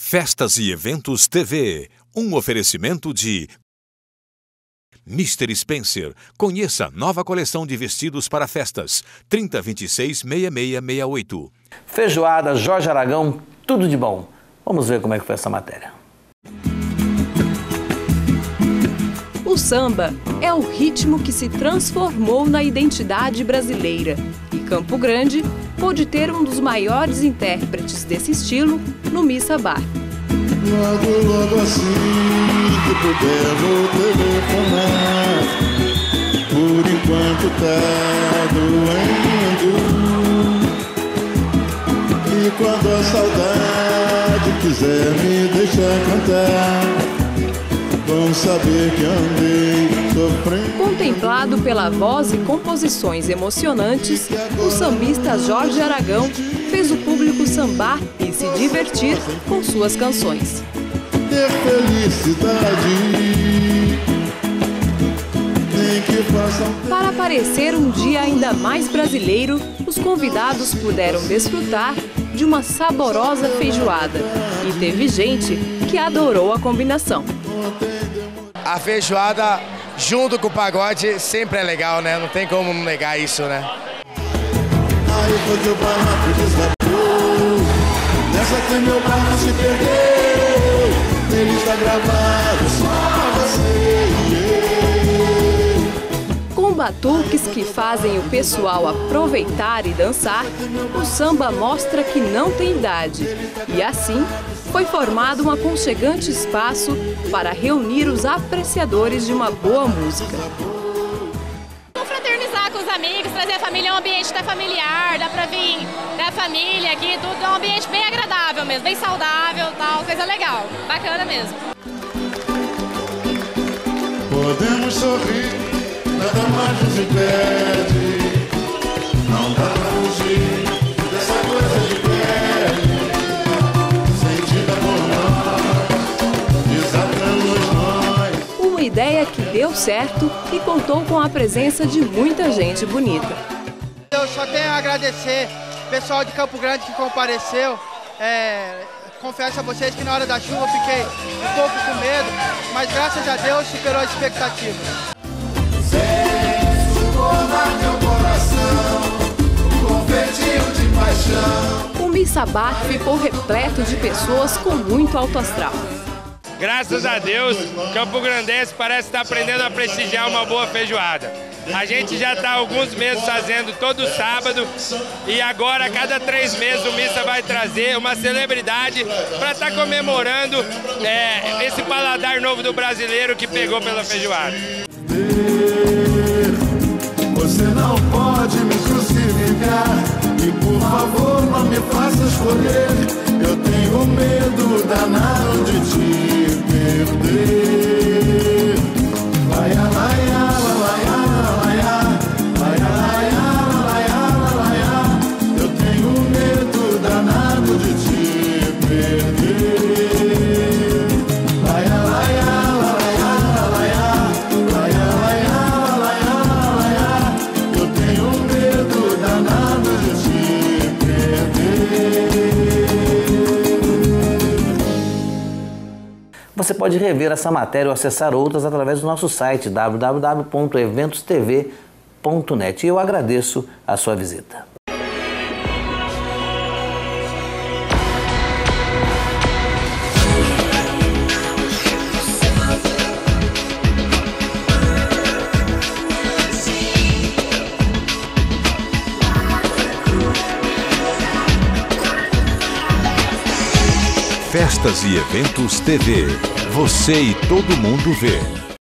Festas e Eventos TV, um oferecimento de Mr. Spencer. Conheça a nova coleção de vestidos para festas. 3026 6668. Feijoada, Jorge Aragão, tudo de bom. Vamos ver como é que foi essa matéria. O samba é o ritmo que se transformou na identidade brasileira. E Campo Grande pôde ter um dos maiores intérpretes desse estilo no Missa Bar. Logo, logo assim que puder vou telefonar Por enquanto tá doendo E quando a saudade quiser me deixar cantar Vão saber que andei. Contemplado pela voz e composições emocionantes, o sambista Jorge Aragão fez o público sambar e se divertir com suas canções. Ter felicidade. Que façam Para parecer um dia ainda mais brasileiro, os convidados puderam desfrutar de uma saborosa feijoada. E teve gente que adorou a combinação. A feijoada junto com o pagode sempre é legal, né? Não tem como negar isso, né? Nessa que meu barco se perdeu Ele está gravado só você Com batuques que fazem o pessoal aproveitar e dançar, o samba mostra que não tem idade. E assim, foi formado um aconchegante espaço para reunir os apreciadores de uma boa música. confraternizar com os amigos, trazer a família, é um ambiente até familiar, dá pra vir da família aqui, tudo é um ambiente bem agradável mesmo, bem saudável, tal, coisa legal, bacana mesmo. Podemos sorrir, nada mais nos impede ideia que deu certo e contou com a presença de muita gente bonita. Eu só tenho a agradecer o pessoal de Campo Grande que compareceu. É, confesso a vocês que na hora da chuva eu fiquei um pouco com medo, mas graças a Deus superou as expectativas. O Missabar ficou repleto de pessoas com muito alto astral. Graças a Deus, Campo Grandense parece estar aprendendo a prestigiar uma boa feijoada. A gente já está alguns meses fazendo todo sábado e agora, a cada três meses, o Missa vai trazer uma celebridade para estar comemorando é, esse paladar novo do brasileiro que pegou pela feijoada. Você pode rever essa matéria ou acessar outras através do nosso site www.eventostv.net. E eu agradeço a sua visita. Festas e Eventos TV. Você e todo mundo vê.